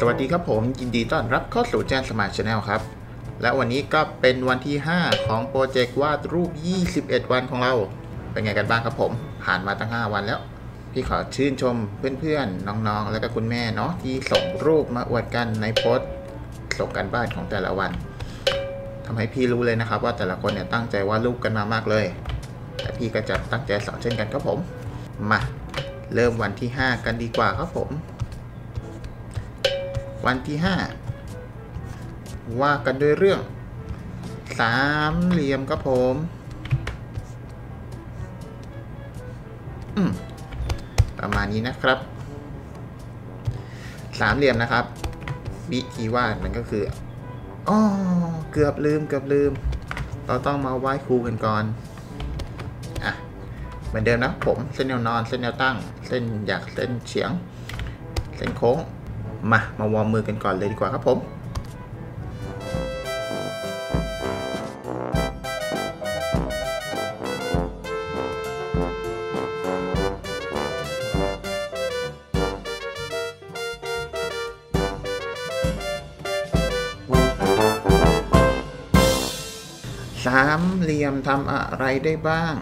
สวัสดีครับผม ยินดีต้อนรับเข้าสู่ Giant smiles Channel ครับ และวันนี้ก็เป็นวันที่ 5 ของโปรเจกต์วาดรูป 21 วันของเรา เป็นไงกันบ้างครับผม ผ่านมาตั้ง 5 วันแล้ว พี่ขอชื่นชมเพื่อนๆ น้องๆ และก็คุณแม่เนาะที่ส่งรูปมาอวดกันในโพสต์ส่งการบ้านของแต่ละวันทำให้พี่รู้เลยนะครับ ว่าแต่ละคนเนี่ยตั้งใจวาดรูปกันมามากเลย แต่พี่ก็จะตั้งใจสอนเช่นกันครับผม มาเริ่มวันที่ 5 กันดีกว่าครับผม วันที่ 5 ว่ากันด้วยเรื่อง สามเหลี่ยมครับผมอืมประมาณนี้นะครับ สามเหลี่ยมนะครับวิธีวาดมันก็คืออ๋อเกือบลืมเกือบลืม เราต้องมาไหว้ครูกันก่อนอะเหมือนเดิมนะผมเส้นแนวนอน เส้นแนวตั้ง เส้นหยักเส้นเฉียง เส้นโค้ง มา มาวอร์มมือกันก่อนเลยดีกว่าครับผมสามเหลี่ยมทำอะไรได้บ้าง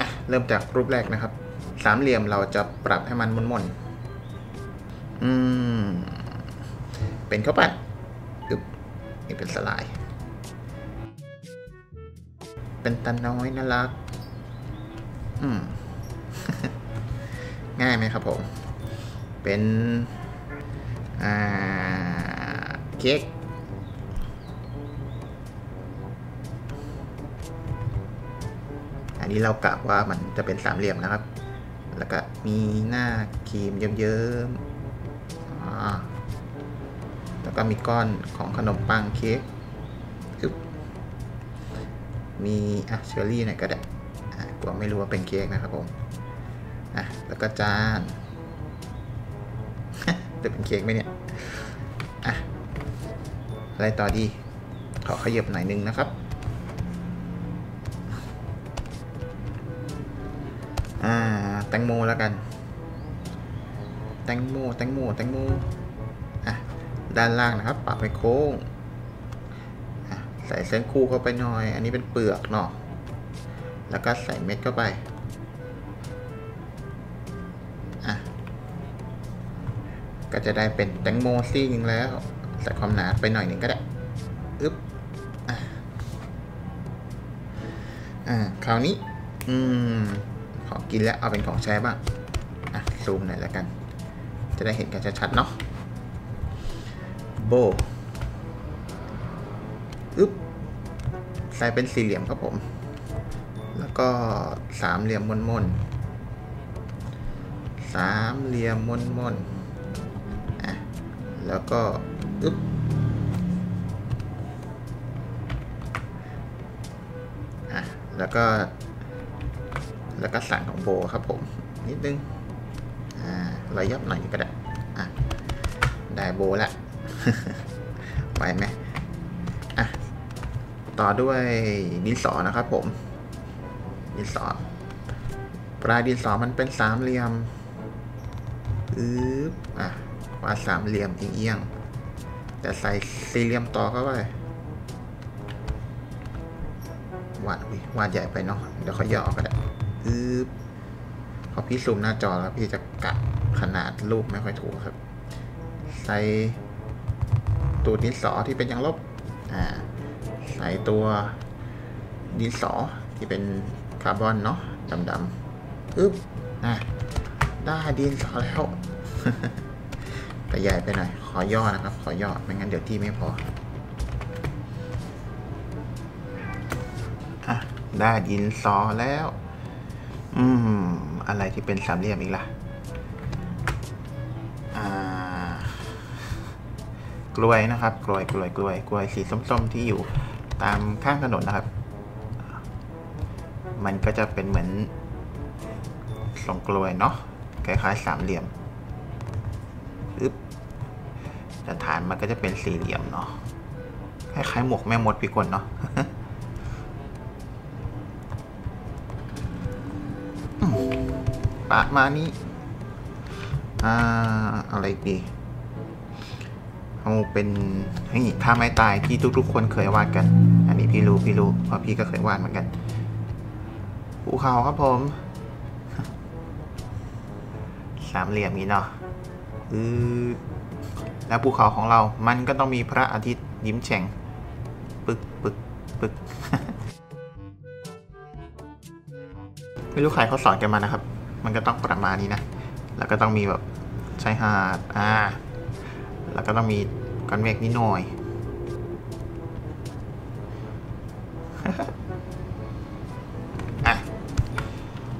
อะเริ่มจากรูปแรกนะครับ สามเหลี่ยมเราจะปรับให้มันมนๆ อืม เป็นข้าวปั้นอึบนี่เป็นสลาย เป็นตาน้อยน่ารัก อืม ง่ายไหมครับผม เป็น อ่า เค้กอันนี้เรากะว่ามันจะเป็นสามเหลี่ยมนะครับ แล้วก็มีหน้าครีมเยิ้มๆ ก็มีก้อนของขนมปังเค้กอึ๊บมีอะเชอร์รี่หน่อยก็ได้อะกลัวไม่รู้ว่าเป็นเค้กนะครับผมอะแล้วก็จานจะเป็นเค้กไหมเนี่ยอะอะไรต่อดี ขอขยับหน่อยนึงนะครับอ่าแตงโมแล้วกันแตงโมแตงโมแตงโม่ ด้านล่างนะครับ ปรับให้โค้งใส่เส้นคู่เข้าไปหน่อย อันนี้เป็นเปลือกเนาะแล้วก็ใส่เม็ดเข้าไปก็จะได้เป็นแตงโมซี่นึงแล้ว ใส่ความหนาไปหน่อยหนึ่งก็ได้อึ๊บอะอ่าคราวนี้ อืม ของกินแล้วเอาเป็นของใช้บ้าง อะ ซูมหน่อยแล้วกัน จะได้เห็นกันชัดๆเนาะ โบอึ๊บใส่เป็นสี่เหลี่ยมครับผม แล้วก็สามเหลี่ยมมนมนๆสามเหลี่ยมมนมนๆอะแล้วก็อึ๊บอะแล้วก็ แล้วก็สั่งของโบครับผม นิดนึงอ่าระยับหน่อยก็ได้อะได้โบละ ไหวไหมอะ ต่อด้วยดินสอนะครับผม ดินสอปลายดินสอมันเป็นสามเหลี่ยมอึ๊บอะวาดสามเหลี่ยมเอียงแต่ใส่สี่เหลี่ยมต่อเข้าไปวาดวาดใหญ่ไปเนาะเดี๋ยวเขาย่อก็ได้อึ๊บพอพี่ซูมหน้าจอแล้วพี่จะกะขนาดรูปไม่ค่อยถูกครับ ใส่ ตัวดินสอที่เป็นยางลบใส่ตัวดินสอที่เป็นคาร์บอนเนาะดำๆอึ๊บอะได้ดินสอแล้วแต่ใหญ่ไปหน่อย ขอย่อนะครับ ขอย่อไม่งั้นเดี๋ยวที่ไม่พออะได้ดินสอแล้ว อืม อะไรที่เป็นสามเหลี่ยมอีกล่ะ กล้วยนะครับ กล้วยกล้วยกล้วย กล้วยสีส้มๆที่อยู่ตามข้างถนนนะครับ มันก็จะเป็นเหมือนทรงกล้วยเนาะคล้ายๆสามเหลี่ยมอึ๊บแต่ฐานมันก็จะเป็นสี่เหลี่ยมเนาะคล้ายๆหมวกแม่มดปีกลเนาะประมาณนี้อ่าอะไรดี เอาเป็นนี่ท่าไม้ตายที่ทุก ๆ คนเคยวาดกัน อันนี้พี่รู้พี่รู้เพราะพี่ก็เคยวาดเหมือนกันภูเขาครับผม สามเหลี่ยมนี้เนาะอือแล้วภูเขาของเรา มันก็ต้องมีพระอาทิตย์ยิ้มแฉ่ง ปึกปึกปึก ไม่รู้ใครเขาสอนกันมานะครับ มันก็ต้องประมาณนี้นะ แล้วก็ต้องมีแบบชายหาด อ่า แล้วก็ต้องมีก้อนเมฆนิดหน่อยอะ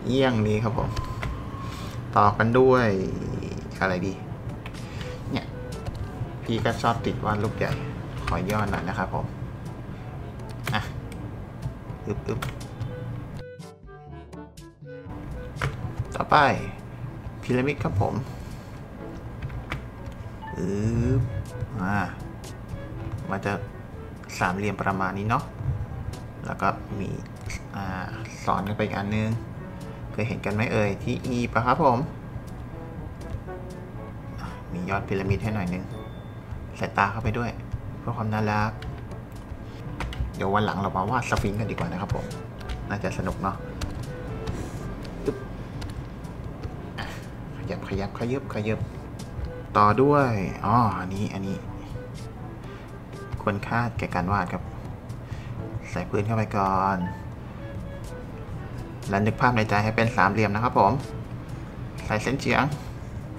เยี่ยงนี้ครับผม ต่อกันด้วยอะไรดี เนี่ย พี่ก็ชอบติดวาดรูปใหญ่ ขอย่อหน่อยนะครับผม อะ อึบอึบต่อไปพีระมิดครับผม อึบอ่ามันจะสามเหลี่ยมประมาณนี้เนาะ แล้วก็มีอ่าสอนกันไปอีกอันนึง เคยเห็นกันไหมเอ่ยที่อีปะครับผม มียอดพีระมิดให้หน่อยนึง ใส่ตาเข้าไปด้วย เพื่อความน่ารัก เดี๋ยววันหลังเรามาวาดสฟิงค์กันดีกว่านะครับผม น่าจะสนุกเนาะอึ๊บอะขยับขยับขยับขยับ ต่อด้วยอ๋ออันนี้อันนี้ควรค่าแก่การวาดครับ ใส่พื้นเข้าไปก่อนแล้วนึกภาพในใจให้เป็นสามเหลี่ยมนะครับผม ใส่เส้นเฉียง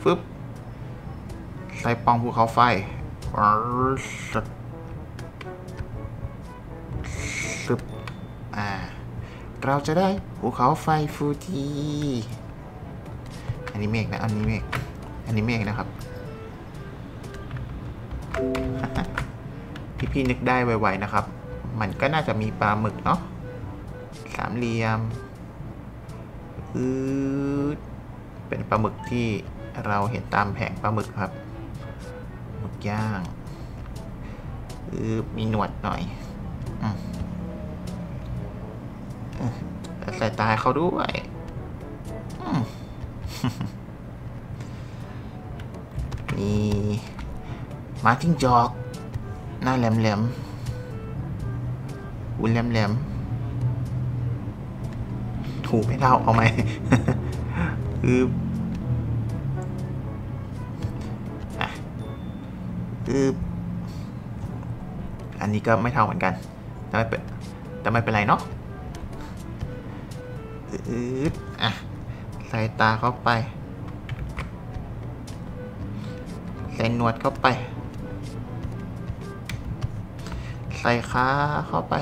ฟึบใส่ปองภูเขาไฟสึบอ่าเราจะได้ภูเขาไฟฟูจิอันนี้เมฆนะอันนี้เมฆอันนี้เมฆนะครับ พี่พี่นึกได้ไวๆนะครับ มันก็น่าจะมีปลาหมึกเนาะสามเหลี่ยมอืดเป็นปลาหมึกที่เราเห็นตามแผงปลาหมึกครับหมึกย่างอือมีหนวดหน่อยใส่ตาเขาด้วยอืมมี หมาจิ้งจอก หน้าแหลมแหลมๆหุ่นแหลมแหลมๆถูกไม่เท่าเอาไหมคืออะคืออันนี้ก็ไม่เท่าเหมือนกัน แต่ไม่เป็นแต่ไม่เป็นไรเนาะอืดอะใส่ตาเข้าไปใส่หนวดเข้าไป ส่ขาเข้าไป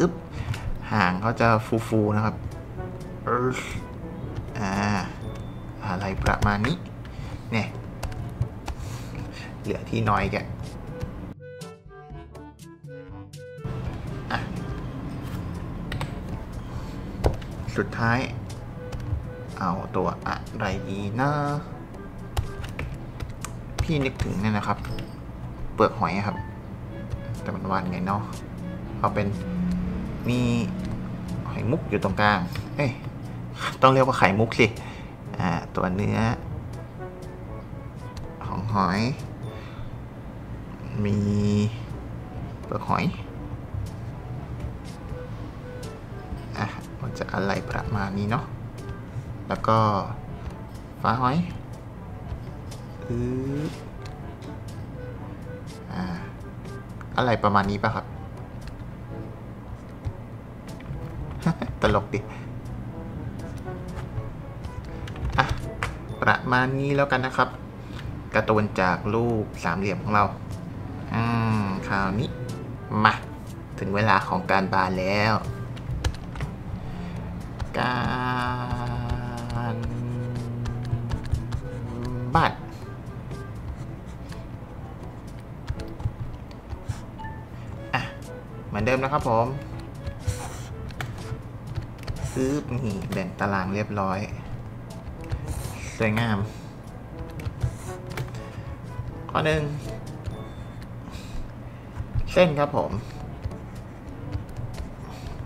อึ๊บ หางเขาจะฟูๆนะครับอืออ่า อะไรประมาณนี้ เนี่ย เหลือที่น้อยแกสุดท้าย เอาตัวอะไรดีนะพี่นึกถึงเนี่ยนะครับ เปลือกหอยครับ แต่มันวานไงเนาะเอาเป็นมีหอยมุกอยู่ตรงกลาง เอ้ยต้องเรียกว่าไข่มุกสิอ่าตัวเนื้อ ของหอย มีเปลือกหอยอะมันจะอะไรประมาณนี้เนาะ แล้วก็ฟ้าหอยอืออ่า อะไรประมาณนี้ป่ะครับ ตลกดิอะประมาณนี้แล้วกันนะครับการ์ตูนจากรูปสามเหลี่ยมของเรา อืม คราวนี้ มา ถึงเวลาของการบานแล้วการ บาน อะ เหมือนเดิมนะครับผมปึ๊บนี่แบ่งตารางเรียบร้อย สวยงาม ข้อหนึ่งเส้นครับผม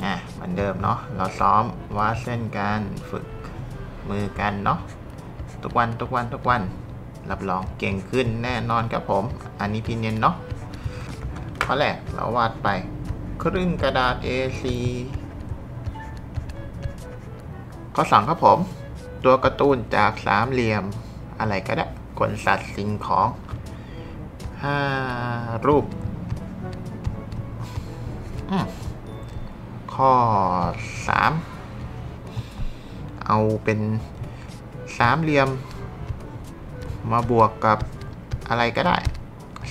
อะมามือนเดิมเนาะเราซ้อมวาดเส้นกันฝึกมือกันเนาะ ทุกวันทุกวันทุกวันรับรองเก่งขึ้นแน่นอนครับผม อันนี้พี่เน้นเนาะข้อแรกเราวาดไป ครึ่งกระดาษ A4 ข้อสองครับผม ตัวการ์ตูนจากสามเหลี่ยม อะไรก็ได้ขนสัตว์สิ่งของห้ารูป ข้อสามเอาเป็น สามเหลี่ยม มาบวกกับอะไรก็ได้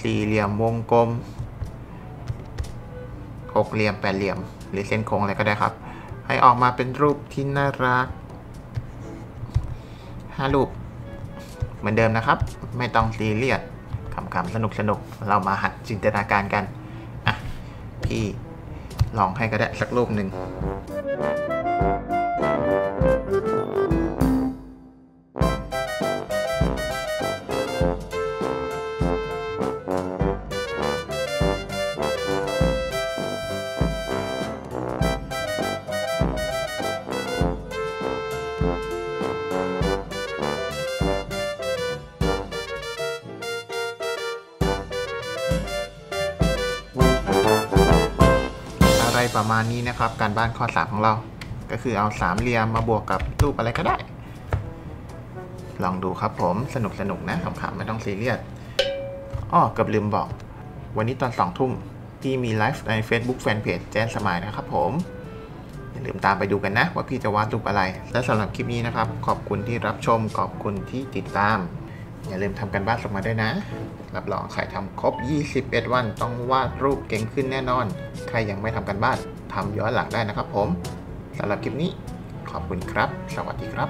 สี่เหลี่ยมวงกลมหกเหลี่ยมแปดเหลี่ยม หรือเส้นโค้งอะไรก็ได้ครับ ให้ออกมาเป็นรูปที่น่ารักห้ารูป เหมือนเดิมนะครับ ไม่ต้องซีเรียสขำๆสนุกสนุกๆเรามาหัดจินตนาการกัน อะ พี่ลองให้ก็ได้สักรูปหนึ่ง ประมาณนี้นะครับ การบ้านข้อ3ของเรา ก็คือเอาสามเหลี่ยมมาบวกกับรูปอะไรก็ได้ ลองดูครับผมสนุกสนุกนะขำๆไม่ต้องซีเรียสอ้อเกือบลืมบอก วันนี้ตอนสองทุ่มที่มีไลฟ์ใน Facebook Fanpage แจ้นสมายนะครับผมอย่าลืมตามไปดูกันนะ ว่าพี่จะวาดรูปอะไร และสำหรับคลิปนี้นะครับ ขอบคุณที่รับชมขอบคุณที่ติดตาม อย่าลืมทำกันบ้านส่งมาด้วยนะ รับรองใครทำครบ 21 วันต้องวาดรูปเก่งขึ้นแน่นอน ใครยังไม่ทำกันบ้านทำย้อนหลังได้นะครับผมสำหรับคลิปนี้ขอบคุณครับ สวัสดีครับ